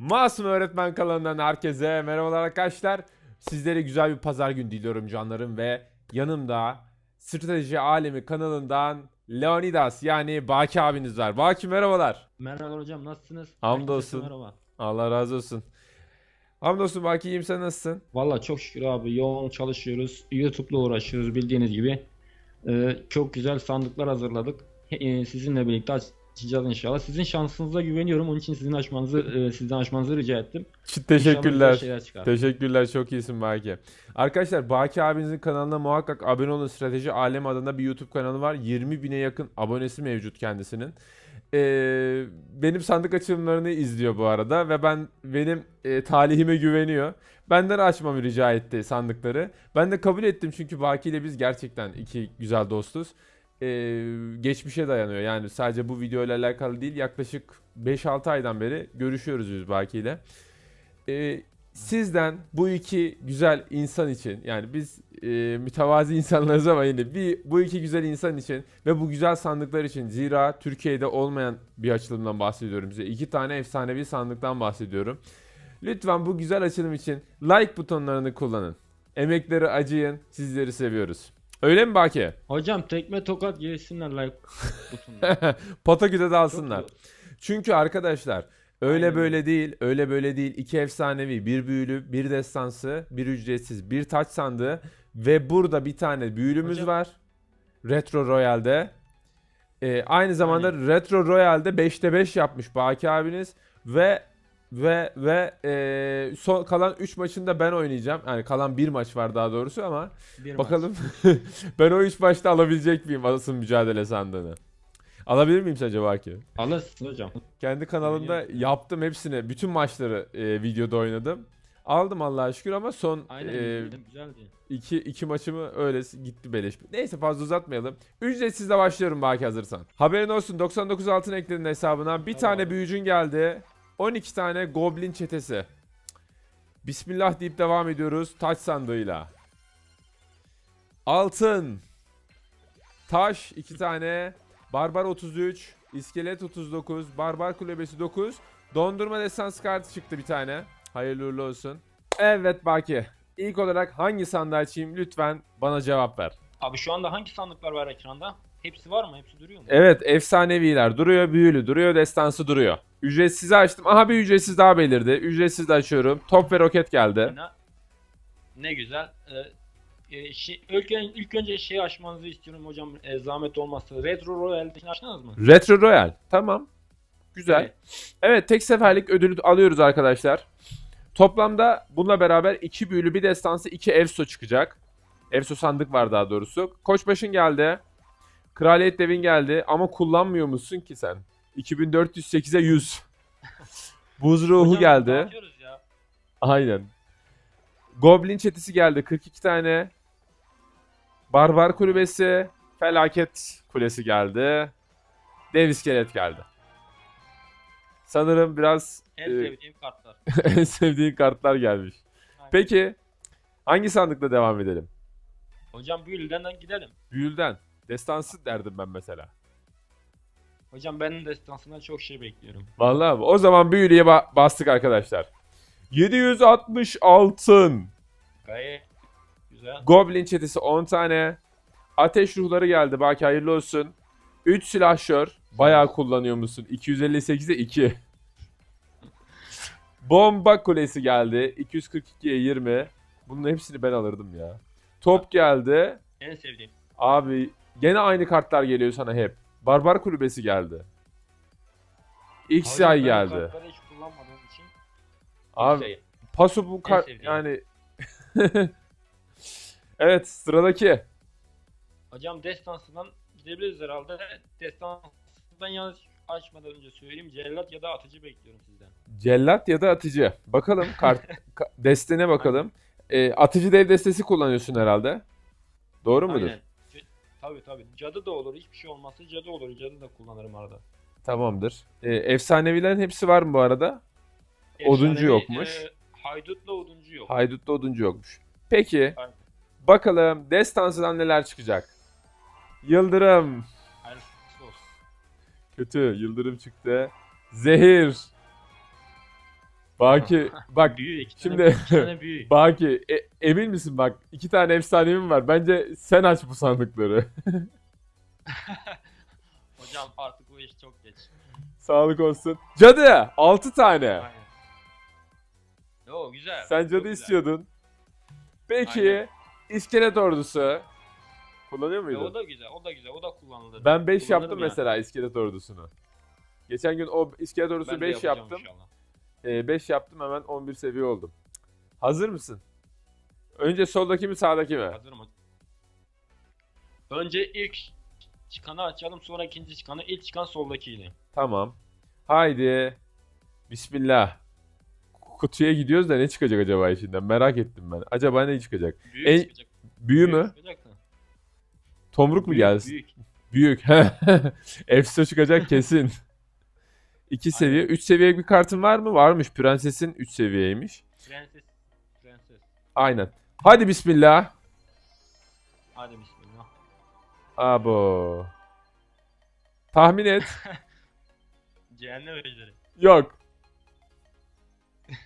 Masum Öğretmen kanalından herkese merhabalar arkadaşlar. Sizlere güzel bir pazar günü diliyorum canlarım ve yanımda Strateji Alemi kanalından Leonidas yani Baki abiniz var. Baki merhabalar. Merhaba hocam nasılsınız? Hamdolsun. Merhaba. Allah razı olsun. Hamdolsun Baki iyiyim sen nasılsın? Valla çok şükür abi yoğun çalışıyoruz. YouTube'la uğraşıyoruz bildiğiniz gibi. Ee, çok güzel sandıklar hazırladık. Ee, sizinle birlikte açacağız inşallah. Sizin şansınıza güveniyorum. Onun için sizin açmanızı e, sizden açmanızı rica ettim. Teşekkürler. Teşekkürler çok iyisin Baki. Arkadaşlar Baki abinizin kanalına muhakkak abone olun. Strateji Alem adında bir YouTube kanalı var. 20 bine yakın abonesi mevcut kendisinin. Ee, benim sandık açılımlarını izliyor bu arada ve ben benim e, talihime güveniyor. Benden açmamı rica etti sandıkları. Ben de kabul ettim çünkü Baki ile biz gerçekten iki güzel dostuz. Ee, geçmişe dayanıyor. Yani sadece bu video ile alakalı değil. Yaklaşık 5-6 aydan beri görüşüyoruz biz Baki ile. Ee, sizden bu iki güzel insan için yani biz e, mütevazi insanlarız ama yine bir bu iki güzel insan için ve bu güzel sandıklar için zira Türkiye'de olmayan bir açılımdan bahsediyorum size. iki tane efsanevi sandıktan bahsediyorum. Lütfen bu güzel açılım için like butonlarını kullanın. Emekleri acıyın. Sizleri seviyoruz. Öyle mi Baki? Hocam tekme tokat gelsinler like butonuna. Pataküte de Çok alsınlar. iyi. Çünkü arkadaşlar öyle Aynen böyle değil, öyle böyle değil. İki efsanevi, bir büyülü, bir destansı, bir ücretsiz, bir taç sandığı ve burada bir tane büyülümüz Hocam- var. Retro Royale'de. Ee, aynı zamanda Retro Royale'de 5'te 5 yapmış Baki abiniz ve ve ve ee, son kalan 3 maçında ben oynayacağım. Yani kalan bir maç var daha doğrusu ama Bir bakalım ben o 3 maçta alabilecek miyim asıl mücadele sandığını. Alabilir miyim sence Baki? Alırsın hocam. Kendi kanalımda yaptım hepsini. Bütün maçları e, videoda oynadım. Aldım Allah'a şükür ama son Aynen e, iki, iki maçımı öyle gitti beleş. Neyse fazla uzatmayalım. Ücretsizle başlıyorum Baki hazırsan. Haberin olsun 99 altın ekledin hesabına. Bir Tamam tane büyücün geldi. 12 tane goblin çetesi. Bismillah deyip devam ediyoruz taç sandığıyla. Altın. Taş 2 tane. Barbar 33. iskelet 39. Barbar kulübesi 9. Dondurma destansı kartı çıktı bir tane. Hayırlı uğurlu olsun. Evet Baki. İlk olarak hangi sandığı açayım lütfen bana cevap ver. Abi şu anda hangi sandıklar var ekranda? Hepsi var mı? Hepsi duruyor mu? Evet efsaneviler duruyor, büyülü duruyor, destansı duruyor. Ücretsiz açtım. Aha bir ücretsiz daha belirdi. Ücretsiz de açıyorum. Top ve roket geldi. Ne, güzel. Ee, e, şey, ilk, ilk önce şeyi açmanızı istiyorum hocam. E, zahmet olmazsa. Retro Royale'dekini açtınız mı? Retro Royal. Tamam. Güzel. Evet. Evet tek seferlik ödülü alıyoruz arkadaşlar. Toplamda bununla beraber iki büyülü bir destansı iki Evso çıkacak. Evso sandık var daha doğrusu. Koçbaşın geldi. Kraliyet devin geldi ama kullanmıyor musun ki sen? 2408'e 100. Buz ruhu Hocam, geldi. dağıtıyoruz ya. Aynen. Goblin çetesi geldi 42 tane. Barbar kulübesi, felaket kulesi geldi. Dev iskelet geldi. Sanırım biraz En e, sevdiğim kartlar. en sevdiğin kartlar gelmiş. Aynen. Peki hangi sandıkla devam edelim? Hocam büyülden gidelim. Büyülden. Destansı derdim ben mesela. Hocam benim destansından çok şey bekliyorum. Vallahi mi? o zaman büyülüye ba- bastık arkadaşlar. 760 altın. Gayet güzel. Goblin çetesi 10 tane. Ateş ruhları geldi. Baki hayırlı olsun. 3 silahşör. Bayağı kullanıyor musun? 258'e 2. Bomba kulesi geldi. 242'ye 20. Bunun hepsini ben alırdım ya. Top geldi. En sevdiğim. Abi gene aynı kartlar geliyor sana hep. Barbar kulübesi geldi. Hocam ben geldi. hiç kullanmadığım için. Abi şey, paso bu sevdiğim. yani Evet sıradaki. Hocam destansından gidebiliriz herhalde. Destansından yalnız açmadan önce söyleyeyim. Cellat ya da atıcı bekliyorum sizden. Cellat ya da atıcı. Bakalım kart ka- destene bakalım. Ee, atıcı dev destesi kullanıyorsun herhalde. Doğru mudur? Aynen. Tabii tabii. Cadı da olur. Hiçbir şey olmazsa cadı olur. Cadı da kullanırım arada. Tamamdır. Ee, efsanevilerin hepsi var mı bu arada? Oduncu Efsanevi, yokmuş. e, haydutla oduncu yok. Haydut'ta oduncu yokmuş. Peki. Aynen. Bakalım destansıdan neler çıkacak. Yıldırım. Hayırlısı olsun. Kötü. Yıldırım çıktı. Zehir. Baki bak Büyü iki Şimdi- tane, iki tane büyü. Baki e- emin misin bak iki tane efsanevim var. Bence sen aç bu sandıkları. Hocam artık bu iş çok geç. Sağlık olsun. Cadı 6 tane. Aynen. Yo güzel. Sen cadı güzel. istiyordun. Peki iskelet ordusu. Kullanıyor Yo, muydun? o da güzel, o da güzel, o da kullanılır. Ben 5 Kullanırım yaptım yani. mesela iskelet ordusunu. Geçen gün o iskelet ordusunu Ben de 5 yapacağım yaptım. inşallah. 5 yaptım hemen 11 seviye oldum. Hazır mısın? Önce soldaki mi sağdaki mi? Hazırım. Önce ilk çıkanı açalım, sonra ikinci çıkanı. İlk çıkan soldakiydi. Tamam. Haydi. Bismillah. Kutuya gidiyoruz da ne çıkacak acaba içinden? Merak ettim ben. Acaba ne çıkacak? Büyük En- çıkacak. Büyü büyük mü? çıkacak da. Tomruk mu Büyük, gelsin? Büyük. Büyük. Efso çıkacak kesin. 2 seviye. 3 seviye bir kartın var mı? Varmış. Prensesin 3 seviyeymiş. Prenses. Prenses. Aynen. Hadi bismillah. Hadi bismillah. Abo. Tahmin et. Cehennem ejderi. Yok.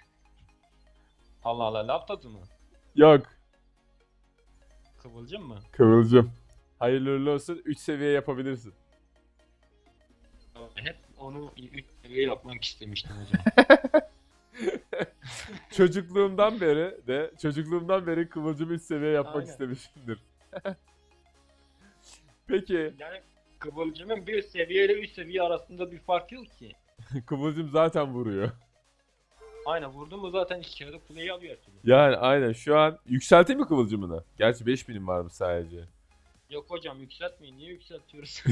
Allah Allah laf tadı mı? Yok. Kıvılcım mı? Kıvılcım. Hayırlı olsun. 3 seviye yapabilirsin. Hep onu 3 Gösteriyi yapmak istemiştim hocam. çocukluğumdan beri de çocukluğumdan beri kıvılcımı üst seviye yapmak Aynen. istemişimdir. Peki. Yani kıvılcımın bir seviye ile üst seviye arasında bir fark yok ki. Kıvılcım zaten vuruyor. Aynen vurdu mu zaten iki kere de kuleyi alıyor artık. Yani aynen şu an yükselteyim mi kıvılcımını? Gerçi 5000'im varmış sadece. Yok hocam yükseltmeyin. Niye yükseltiyoruz?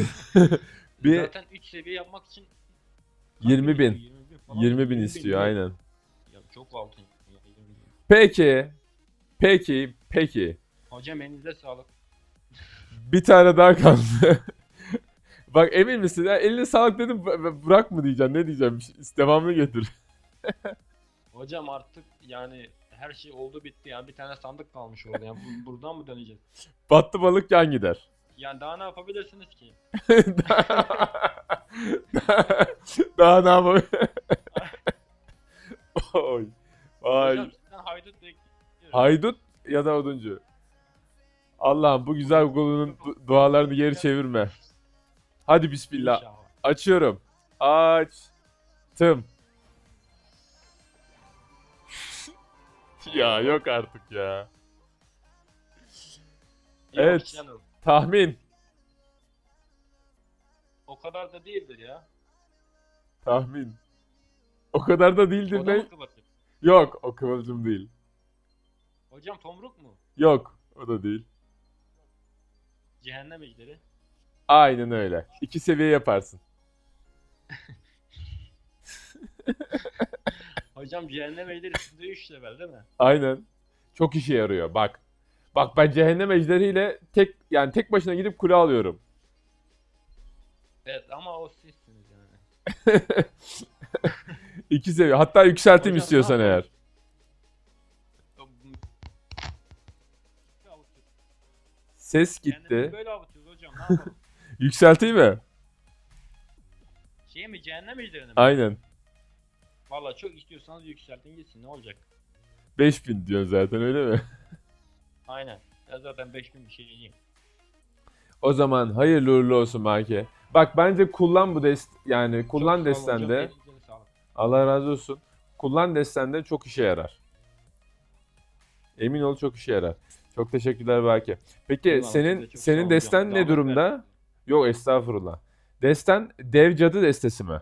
bir... Zaten 3 seviye yapmak için 20 bin. 20 bin, falan. 20 bin istiyor aynen. Ya çok altın. Ya, 20 bin. Peki. Peki. Peki. Hocam elinize sağlık. Bir tane daha kaldı. Bak emin misin? Ya, eline sağlık dedim bırak mı diyeceksin? Ne diyeceğim? Bir şey- Devamını getir. Hocam artık yani her şey oldu bitti yani bir tane sandık kalmış orada yani bu- buradan mı döneceğiz? Battı balık yan gider. Yani daha ne yapabilirsiniz ki? Daha ne yapayım? Oy. Vay. Hocam sizden haydut bekliyorum. Haydut ya da oduncu. Allah'ım bu güzel du- dualarını geri çevirme. Hadi bismillah. İnşallah. Açıyorum. Açtım. ya yok artık ya. Evet. Tahmin. O kadar da değildir ya. Tahmin. O kadar da değildir O da ne? mı kıvırcık? Yok o kıvılcım değil. Hocam tomruk mu? Yok o da değil. Cehennem ejderi. Aynen öyle. İki seviye yaparsın. Hocam cehennem ejderi sizde 3 level değil mi? Aynen. Çok işe yarıyor bak. Bak ben cehennem ejderiyle tek yani tek başına gidip kule alıyorum. Evet ama o sizsiniz yani. İki seviye. Hatta yükselteyim Hocam, istiyorsan ne eğer. Ses Kendimizi gitti. böyle avutuyoruz hocam ne yapalım? Yükselteyim mi? Şey mi cehennem ejderini mi? Aynen. Valla çok istiyorsanız yükseltin gitsin ne olacak? 5000 diyorsun zaten öyle mi? Aynen. Ya zaten 5000 bir şey diyeyim. O zaman hayırlı uğurlu olsun Maki. Bak bence kullan bu dest yani kullan Çok sağ olun hocam, destende. elinize sağlık. Allah razı olsun. Kullan destende çok işe yarar. Emin ol çok işe yarar. Çok teşekkürler Baki. Peki Eyvallah, senin çok sağ senin desten ne Zahmet durumda? Yok estağfurullah. Desten dev cadı destesi mi?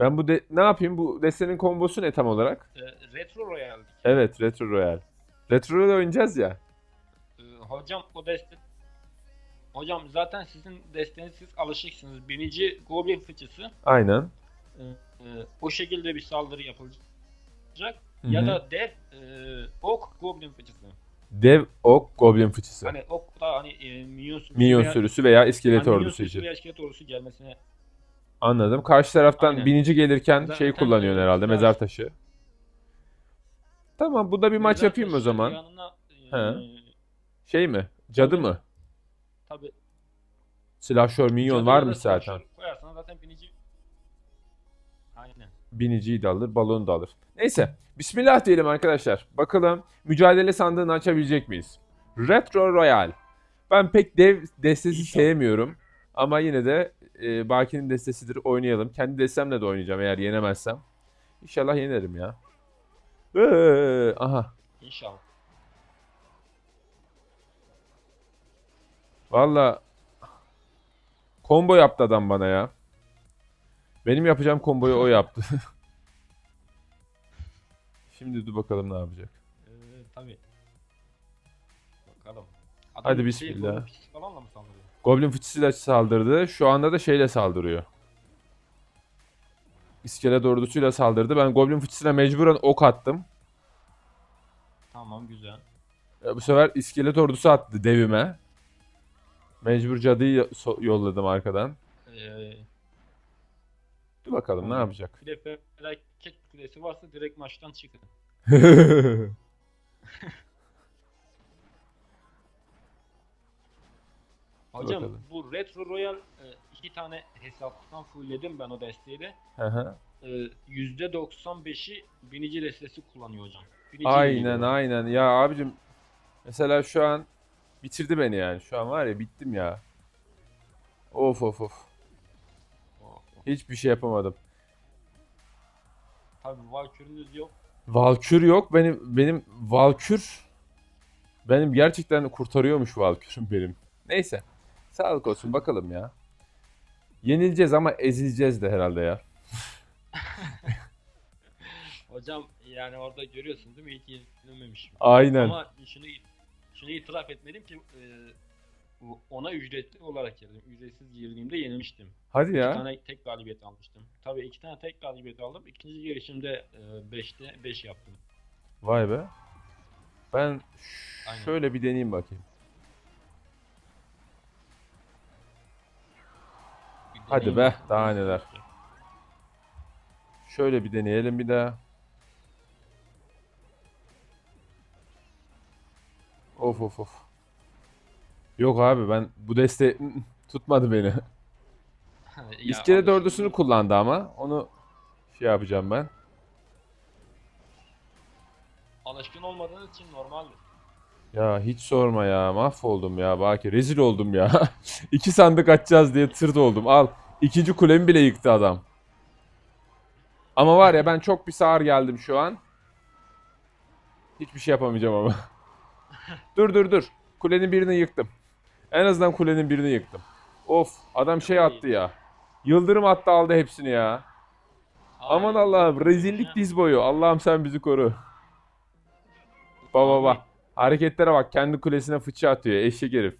Ben bu de- ne yapayım? Bu destenin kombosu ne tam olarak? Ee, Retro Royale'dik. Evet, Retro Royal. Retro Royal oynayacağız ya. Ee, hocam o deste... Hocam zaten sizin desteniz siz alışıksınız. Birinci Goblin fıçısı. Aynen. Ee, e, o şekilde bir saldırı yapılacak. Hı Ya da dev e, ok Goblin fıçısı. Dev ok goblin fıçısı. Hani ok da hani e, minyon sürüsü Minyon veya- sürüsü veya iskelet hani ordusu için. veya iskelet ordusu gelmesine Anladım. Karşı taraftan Aynen. binici gelirken Zaten şey kullanıyorsun herhalde mezar taşı. Tamam, bu da bir maç yapayım o zaman. Yanına, e, He. Şey mi? Cadı Tabii. mı? Tabii. Silahşör minyon varmış silahşör zaten. Koyarsan zaten binici Aynen. biniciyi de alır, balonu da alır. Neyse, bismillah diyelim arkadaşlar. Bakalım mücadele sandığını açabilecek miyiz? Retro Royal. Ben pek dev destesi İnşallah. sevmiyorum. Ama yine de e, Baki'nin destesidir oynayalım. Kendi destemle de oynayacağım eğer yenemezsem. İnşallah yenerim ya. Ee, aha. İnşallah. Valla combo yaptı adam bana ya. Benim yapacağım komboyu o yaptı. Şimdi dur bakalım ne yapacak. Ee, tabii. Bakalım. Hadi şey, bismillah. Goblin fıçısıyla saldırdı. Şu anda da şeyle saldırıyor. İskelet ordusuyla saldırdı. Ben Goblin fıçısına mecburen ok attım. Tamam güzel. E, bu sefer iskelet ordusu attı devime. Mecbur cadıyı so- yolladım arkadan. Ee, Dur bakalım ne yapacak. bir de felaket kulesi varsa direkt maçtan çıkın. Hocam Bakalım. bu Retro Royal e, iki tane hesaptan fullledim ben o desteğiyle. Hı hı. E, %95'i binici destesi kullanıyor hocam. Binici aynen binici. aynen. Ya abicim mesela şu an bitirdi beni yani. Şu an var ya bittim ya. Of of of. Hiçbir şey yapamadım. Tabii Valkyrie'niz yok. Valkür yok. Benim benim Valkür benim gerçekten kurtarıyormuş Valkür'üm benim. Neyse. Sağlık olsun bakalım ya. Yenileceğiz ama ezileceğiz de herhalde ya. Hocam yani orada görüyorsun değil mi? Hiç yenilmemişim. Aynen. Ama şunu şunu itiraf etmeliyim ki e, ona ücretli olarak girdim. Ücretsiz girdiğimde yenilmiştim. Hadi İki ya. tane tek galibiyet almıştım. Tabii iki tane tek galibiyet aldım. İkinci girişimde 5'te 5 yaptım. Vay be. Ben Aynen. şöyle bir deneyeyim bakayım. Hadi be, daha neler. Şöyle bir deneyelim bir daha. Of of of. Yok abi ben bu deste tutmadı beni. Alışın- ordusunu kullandı ama onu şey yapacağım ben. Alışkın olmadığınız için normaldir. Ya hiç sorma ya mahvoldum ya Baki rezil oldum ya. İki sandık açacağız diye tırt oldum al. İkinci kulemi bile yıktı adam. Ama var ya ben çok bir sağır geldim şu an. Hiçbir şey yapamayacağım ama. dur dur dur. Kulenin birini yıktım. En azından kulenin birini yıktım. Of adam şey attı ya. Yıldırım attı aldı hepsini ya. Aman. Allah'ım rezillik diz boyu. Allah'ım sen bizi koru. Baba bak. Hareketlere bak. Kendi kulesine fıçı atıyor. Eşek herif.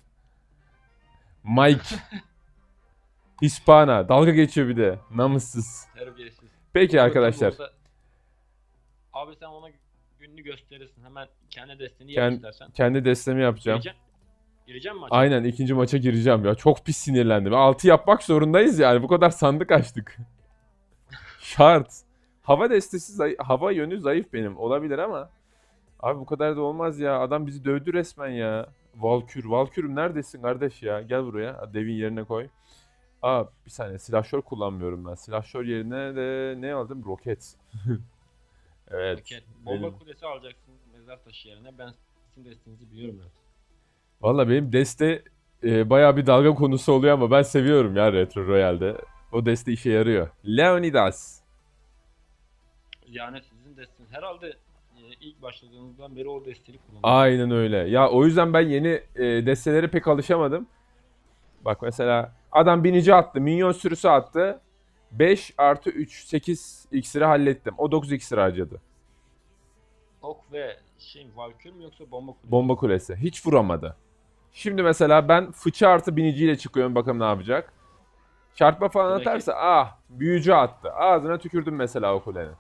Mike. Hispana. Dalga geçiyor bir de. Namussuz. Terbiyesiz. Peki arkadaşlar. Abi sen ona gününü gösterirsin. Hemen kendi destini Kend- yap istersen. Kendi destemi yapacağım. Gireceğim. Gireceğim mi maça? Aynen ikinci maça gireceğim ya. Çok pis sinirlendim. 6 yapmak zorundayız yani. Bu kadar sandık açtık. Şart. Hava destesi zayıf, hava yönü zayıf benim. Olabilir ama abi bu kadar da olmaz ya. Adam bizi dövdü resmen ya. Valkür. Valkür'üm neredesin kardeş ya? Gel buraya. Devin yerine koy. Aa bir saniye silahşör kullanmıyorum ben. Silahşör yerine de ne aldım? Roket. evet. Roket. Bomba benim- kulesi alacaksın mezar taşı yerine. Ben sizin destinizi biliyorum evet. Valla benim deste e, bayağı bir dalga konusu oluyor ama ben seviyorum ya Retro Royale'de. O deste işe yarıyor. Leonidas. Yani sizin destiniz herhalde ilk başladığınızdan beri o desteği kullanıyorsunuz. Aynen öyle. Ya o yüzden ben yeni e, destelere pek alışamadım. Bak mesela adam binici attı. Minyon sürüsü attı. 5 artı 3 8 iksiri hallettim. O 9 iksir harcadı. Ok ve şey Valkür mü yoksa bomba kulesi? Bomba kulesi. Hiç vuramadı. Şimdi mesela ben fıçı artı biniciyle çıkıyorum. Bakalım ne yapacak. Çarpma falan atarsa ah büyücü attı. Ağzına tükürdüm mesela o kulenin.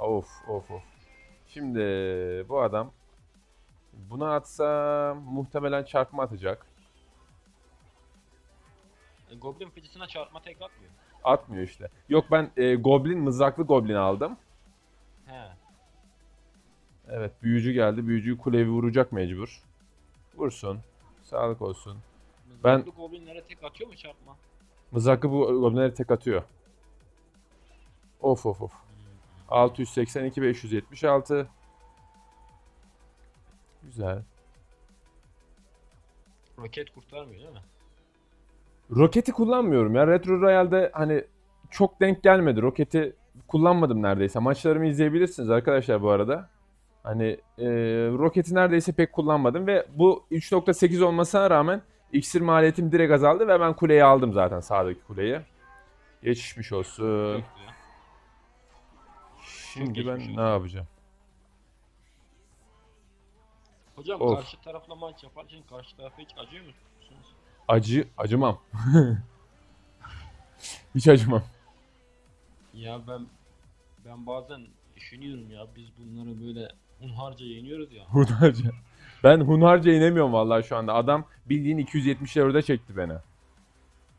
Of of of. Şimdi bu adam buna atsa muhtemelen çarpma atacak. E, Goblin fıçısına çarpma tek atmıyor. Atmıyor işte. Yok ben e, goblin mızraklı goblin aldım. He. Evet büyücü geldi. Büyücüyü kuleyi vuracak mecbur. Vursun. Sağlık olsun. Ben- Ben... Goblinlere tek atıyor mu çarpma? Mızraklı bu goblinleri tek atıyor. Of of of. 682 576. Güzel. Roket kurtarmıyor değil mi? Roketi kullanmıyorum ya. Retro Royale'de hani çok denk gelmedi. Roketi kullanmadım neredeyse. Maçlarımı izleyebilirsiniz arkadaşlar bu arada. Hani e, roketi neredeyse pek kullanmadım ve bu 3.8 olmasına rağmen iksir maliyetim direkt azaldı ve ben kuleyi aldım zaten sağdaki kuleyi. Geçmiş olsun. Çok güzel. Şimdi ben ne yapacağım? Hocam Of. karşı tarafla maç yaparken karşı tarafa hiç acıyor musunuz? Acı, acımam. Hiç acımam. Ya ben ben bazen düşünüyorum ya biz bunları böyle hunharca yeniyoruz ya. Hunharca. Ben hunharca inemiyorum vallahi şu anda. Adam bildiğin 270 orada çekti beni.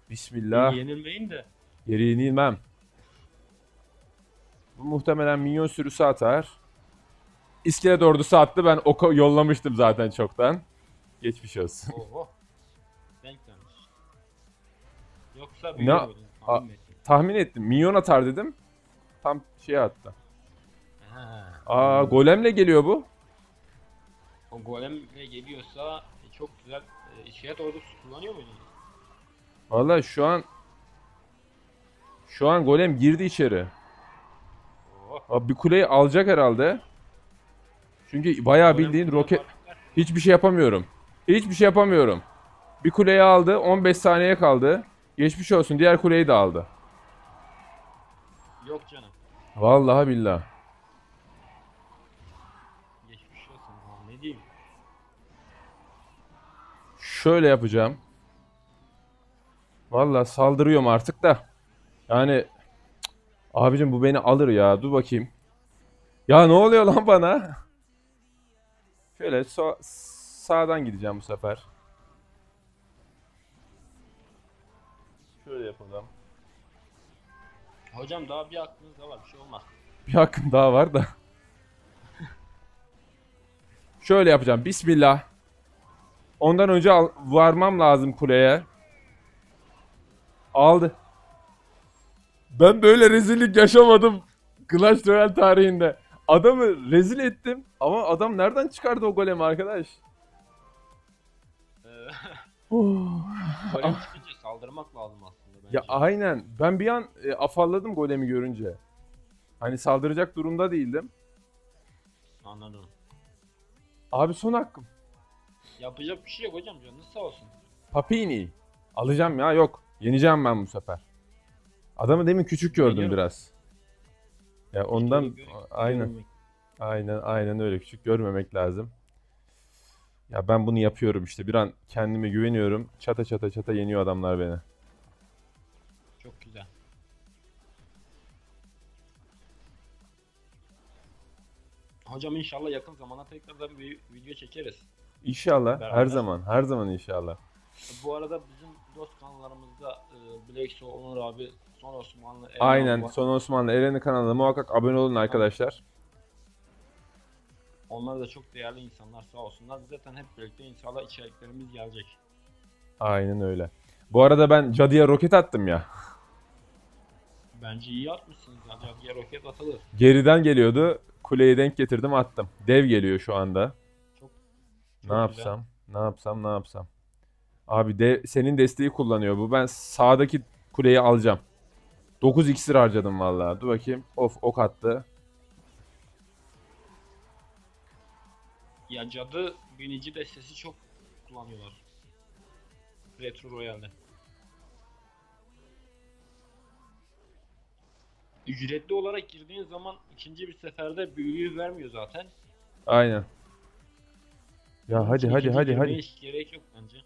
Bismillah. Yenilmeyin de. Geri yenilmem. Muhtemelen minyon sürüsü atar. İskelet ordusu attı. Ben oka yollamıştım zaten çoktan. Geçmiş olsun. Oho. Denk gelmiş. Yoksa Ne-. A- tahmin ettim. Tahmin ettim. Minyon atar dedim. Tam şey attı. Ha. Aa golemle geliyor bu. O golemle geliyorsa e, çok güzel. E, iskelet ordusu kullanıyor muydunuz? Vallahi şu an şu an golem girdi içeri. Abi bir kuleyi alacak herhalde. Çünkü bayağı bildiğin roket hiçbir şey yapamıyorum. Hiçbir şey yapamıyorum. Bir kuleyi aldı. 15 saniye kaldı. Geçmiş olsun. Diğer kuleyi de aldı. Yok canım. Vallahi billah. Geçmiş olsun. Ne diyeyim? Şöyle yapacağım. Vallahi saldırıyorum artık da. Yani abicim bu beni alır ya. Dur bakayım. Ya ne oluyor lan bana? Şöyle so- sağdan gideceğim bu sefer. Şöyle yapalım. Hocam daha bir aklınız da var. Bir şey olmaz. Bir hakkım daha var da. Şöyle yapacağım. Bismillah. Ondan önce varmam lazım kuleye. Aldı. Ben böyle rezillik yaşamadım. Clash Royale tarihinde. Adamı rezil ettim. Ama adam nereden çıkardı o golemi arkadaş? Ee, Oh. golem çıkınca saldırmak lazım aslında bence. Ya aynen. Ben bir an e, afalladım golemi görünce. Hani saldıracak durumda değildim. Anladım. Abi son hakkım. Yapacak bir şey yok hocam canınız sağ olsun. Papini. Alacağım ya yok. Yeneceğim ben bu sefer. Adamı demin küçük gördüm Yeniyorum. biraz. Ya ondan İşte öyle gör- aynen görmek. aynen aynen öyle küçük görmemek lazım. Ya ben bunu yapıyorum işte. Bir an kendime güveniyorum. Çata çata çata yeniyor adamlar beni. Çok güzel. Hocam inşallah yakın zamana tekrardan bir video çekeriz. İnşallah her Beraber. zaman her zaman inşallah. Bu arada bizim dost kanallarımızda e, Black Soul, Onur abi, Son Osmanlı, Eren Aynen. Son Osmanlı Eren'in kanalına muhakkak abone olun arkadaşlar. Onlar da çok değerli insanlar sağ olsunlar. Zaten hep birlikte inşallah içeriklerimiz gelecek. Aynen öyle. Bu arada ben cadıya roket attım ya. Bence iyi atmışsınız. Hadi diğer roket atılır. Geriden geliyordu. Kuleyi denk getirdim attım. Dev geliyor şu anda. Çok Ne güzel. yapsam? Ne yapsam? Ne yapsam? Abi de senin desteği kullanıyor bu. Ben sağdaki kuleyi alacağım. 9 iksir harcadım vallahi. Dur bakayım. Of ok attı. Ya cadı binici destesi çok kullanıyorlar. Retro Royale'de. Ücretli olarak girdiğin zaman ikinci bir seferde büyüyü vermiyor zaten. Aynen. Ya hadi hadi hadi hadi. Hiç gerek yok bence.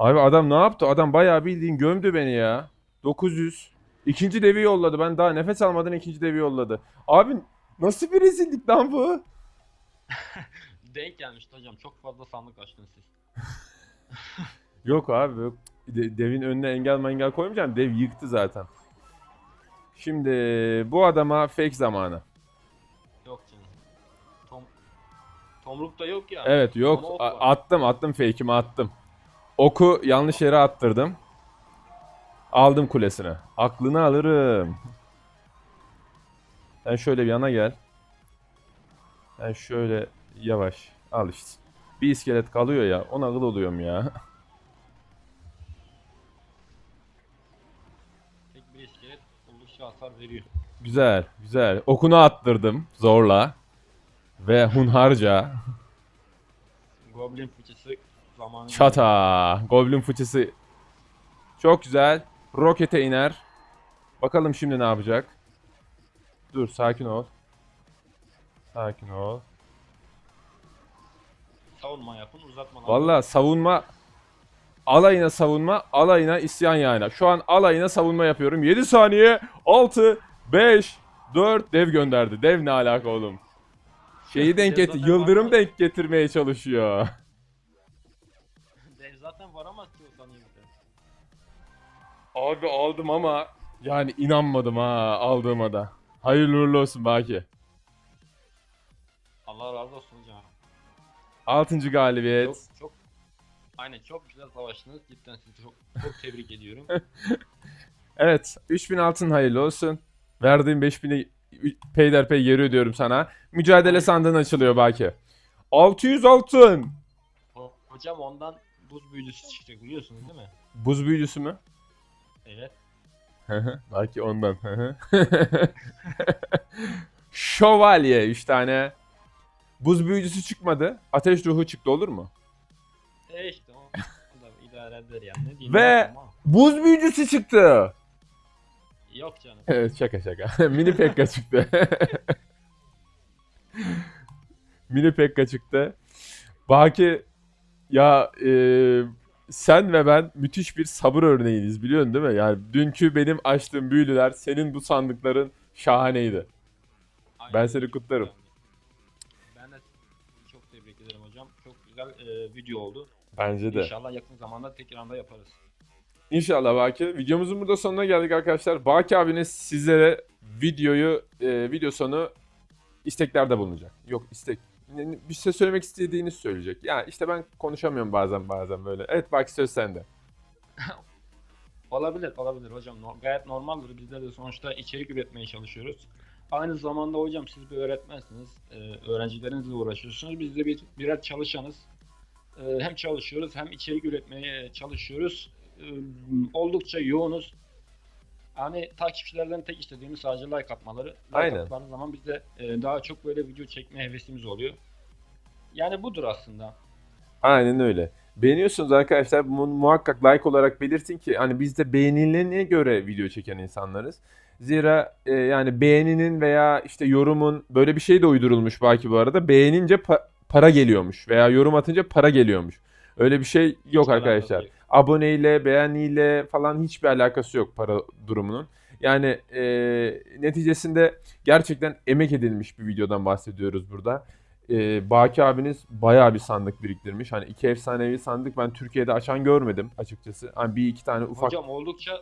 Abi adam ne yaptı? Adam bayağı bildiğin gömdü beni ya. 900. İkinci devi yolladı. Ben daha nefes almadan ikinci devi yolladı. Abi nasıl bir rezillik lan bu? Denk gelmişti hocam. Çok fazla sandık açtınız siz. Yok abi yok. De- devin önüne engel mengel koymayacağım. Dev yıktı zaten. Şimdi bu adama fake zamanı. Yok canım. Tom Tomruk da yok ya. Evet yok. Ama ok A- var. attım attım fake'imi attım. Oku yanlış yere attırdım. Aldım kulesini. Aklını alırım. Sen şöyle bir yana gel. Ben şöyle yavaş. Al işte. Bir iskelet kalıyor ya. Ona akıl oluyorum ya. Tek bir iskelet oldukça hasar veriyor. Güzel, güzel. Okunu attırdım zorla. Ve hunharca. Goblin fıçısı zamanı. Çata. Goblin fıçısı. Çok güzel. Rokete iner. Bakalım şimdi ne yapacak. Dur sakin ol. Sakin ol. Savunma yapın uzatmalar. Valla savunma alayına savunma, alayına isyan yani. Şu an alayına savunma yapıyorum. 7 saniye. 6 5 4 dev gönderdi. Dev ne alaka oğlum? Şeyi denk getir. Yıldırım denk getirmeye çalışıyor. Zaten varamaz ki o saniye bize. Abi aldım ama yani inanmadım ha aldığıma da. Hayırlı uğurlu olsun Baki. Allah razı olsun hocam. 6. galibiyet. Çok çok Aynen çok güzel savaştınız. Cidden sizi çok çok tebrik ediyorum. Evet 3000 altın hayırlı olsun. Verdiğim 5000'i peyderpey geri ödüyorum sana. Mücadele sandığın açılıyor Baki. 600 altın. Ho- hocam ondan buz büyücüsü çıkacak biliyorsunuz değil mi? Buz büyücüsü mü? Evet. Belki ondan. Şövalye 3 tane. Buz büyücüsü çıkmadı. Ateş ruhu çıktı olur mu? E işte o da idare eder yani. Ne diyeyim Ve- ama Buz büyücüsü çıktı. yok canım. Evet şaka şaka. Mini Pekka çıktı. Mini Pekka çıktı. Baki ya e, sen ve ben müthiş bir sabır örneğiniz biliyorsun değil mi? Yani dünkü benim açtığım büyülüler senin bu sandıkların şahaneydi. Aynen Ben seni kutlarım. Ben de çok tebrik ederim hocam. Çok güzel e, video oldu. Bence de. İnşallah yakın zamanda tekrarında yaparız. İnşallah Baki. Videomuzun burada sonuna geldik arkadaşlar. Baki abiniz sizlere videoyu, e, video sonu isteklerde bulunacak. Yok istek. Bir şey söylemek istediğini söyleyecek. Yani işte ben konuşamıyorum bazen bazen böyle. Evet Baki söz sende. Olabilir, olabilir hocam. No- gayet normaldir. Bizler de sonuçta içerik üretmeye çalışıyoruz. Aynı zamanda hocam siz bir öğretmensiniz. Ee, öğrencilerinizle uğraşıyorsunuz. Biz de bir, birer çalışanız. Ee, hem çalışıyoruz hem içerik üretmeye çalışıyoruz. Ee, oldukça yoğunuz. Yani takipçilerden tek istediğimiz sadece like atmaları. Like Aynen. attıkları zaman biz de e, daha çok böyle video çekme hevesimiz oluyor. Yani budur aslında. Aynen öyle. Beğeniyorsunuz arkadaşlar bunu muhakkak like olarak belirtin ki hani biz de beğenilene göre video çeken insanlarız. Zira e, yani beğeninin veya işte yorumun böyle bir şey de uydurulmuş belki bu arada. Beğenince pa- para geliyormuş veya yorum atınca para geliyormuş. Öyle bir şey yok Hiç arkadaşlar. Aboneyle, beğeniyle falan hiçbir alakası yok para durumunun. Yani e, neticesinde gerçekten emek edilmiş bir videodan bahsediyoruz burada. E, Baki abiniz bayağı bir sandık biriktirmiş. Hani iki efsanevi sandık ben Türkiye'de açan görmedim açıkçası. Hani bir iki tane ufak Hocam oldukça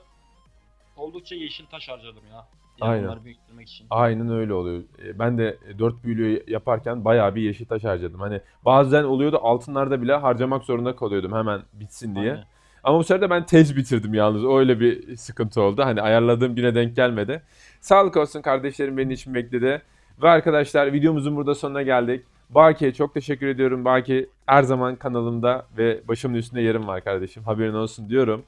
oldukça yeşil taş harcadım ya. Aynen. için. Aynen öyle oluyor. E, Ben de 4 büyülüğü yaparken bayağı bir yeşil taş harcadım. Hani bazen oluyordu altınlarda bile harcamak zorunda kalıyordum hemen bitsin diye. Aynen. Ama bu sefer de ben tez bitirdim yalnız. Öyle bir sıkıntı oldu. Hani ayarladığım güne denk gelmedi. Sağlık olsun kardeşlerim benim için bekledi. Ve arkadaşlar videomuzun burada sonuna geldik. Baki'ye çok teşekkür ediyorum. Baki her zaman kanalımda ve başımın üstünde yerim var kardeşim. Haberin olsun diyorum.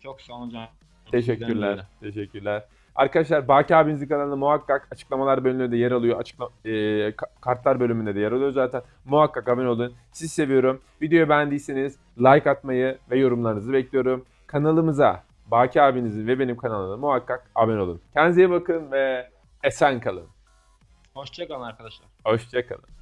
Çok sağ olun de Teşekkürler. Teşekkürler. Arkadaşlar Baki abinizin kanalında muhakkak açıklamalar bölümünde de yer alıyor. Açıkla e, ka- kartlar bölümünde de yer alıyor zaten. Muhakkak abone olun. Sizi seviyorum. Videoyu beğendiyseniz like atmayı ve yorumlarınızı bekliyorum. Kanalımıza Baki abinizin ve benim kanalıma muhakkak abone olun. Kendinize iyi bakın ve esen kalın. Hoşçakalın arkadaşlar. Hoşçakalın.